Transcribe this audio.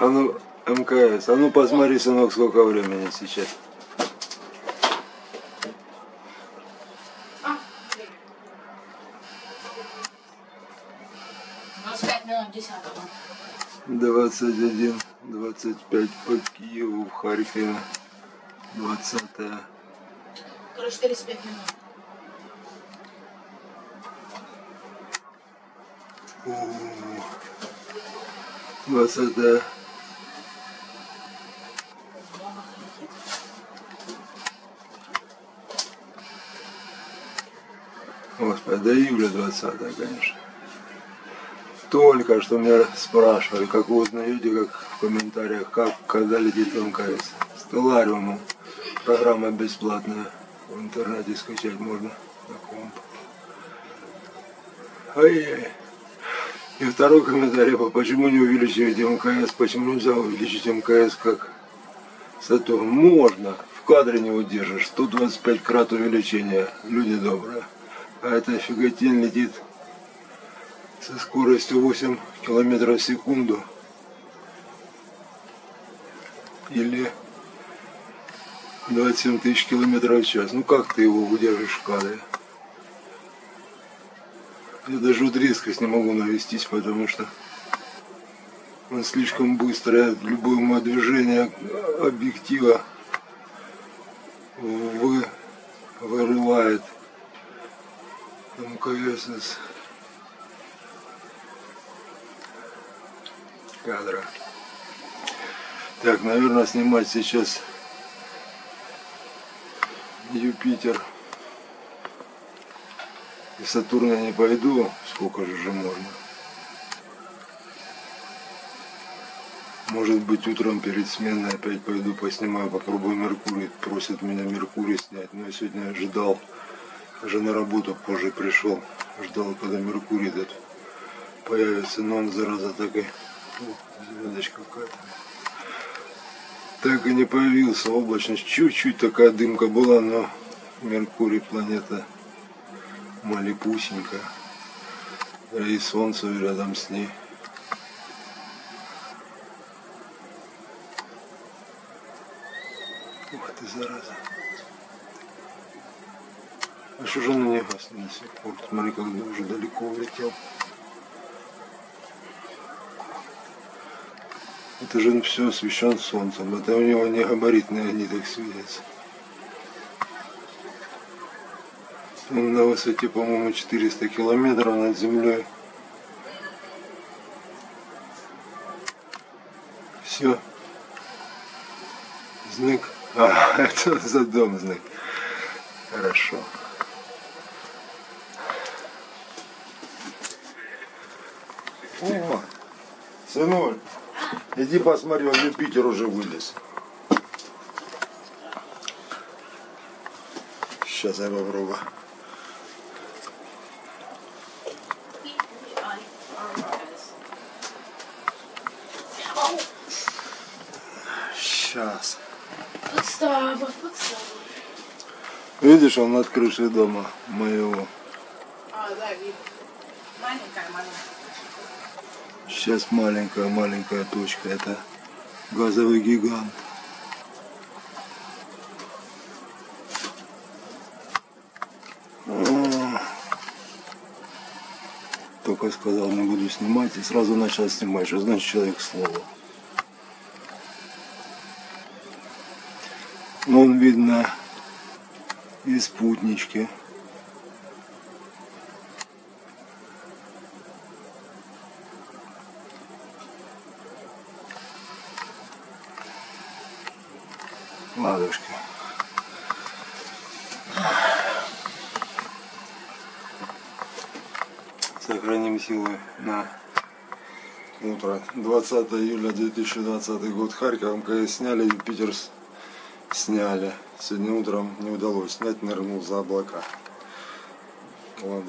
А ну, МКС, а ну посмотри, сынок, сколько времени сейчас. Двадцать пять десятого. 21, 25 по Киеву, в Харькове. 20 Короче, 35 минут. Двадцатое. Господи, да июля 20 конечно. Только что меня спрашивали, как вы узнаете, как в комментариях, как, когда летит МКС. Стеллариуму. Программа бесплатная. В интернете скачать можно на комп. Ай-яй. И второй комментарий, почему не увеличиваете МКС, почему нельзя увеличить МКС как Сатурн? Можно, в кадре не удержишь, 125 крат увеличения, люди добрые. А эта фиготень летит со скоростью 8 километров в секунду. Или 27 тысяч километров в час. Ну как ты его удержишь в кадре? Я даже вот резкость не могу навестись, потому что он слишком быстро. Любое мое движение объектива вы, Из кадра. Так, наверное, снимать сейчас Юпитер. И Сатурн я не пойду, сколько же же можно. Может быть утром перед сменой опять пойду поснимаю, попробую Меркурий. Просят меня Меркурий снять. Но я сегодня ждал, уже на работу позже пришел. Ждал, когда Меркурий этот появится. Но он, зараза, так и... Звездочка какая-то. Так и не появился. Облачность чуть-чуть такая дымка была, но Меркурий планета малипусенькая. И солнце рядом с ней. Ух ты, зараза. А что же она не гаснет до сих пор? Смотри, когда уже далеко улетел. Это же все освещен солнцем. Это у него не габаритные они так светятся. Он на высоте, по-моему, 400 километров над землей. Все. Знак. А, это за дом знак. Хорошо. О, сынуль, иди посмотри, он Юпитер уже вылез. Сейчас я попробую. Сейчас. Подстава, подстава. Видишь, он над крышей дома моего. А, да, видно. Маленькая, маленькая. Сейчас маленькая, маленькая точка. Это газовый гигант. О, Только сказал, не буду снимать, и сразу начал снимать. Что значит человек слово? Вон видно и спутнички. Ладушки. Сохраним силы на утро. 20 июля 2020 год. Харьков МКС сняли, Юпитер сняли. Сегодня утром не удалось снять, нырнул за облака. Ладно.